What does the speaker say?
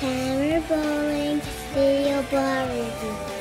Tanner Bowling Video Bar Review.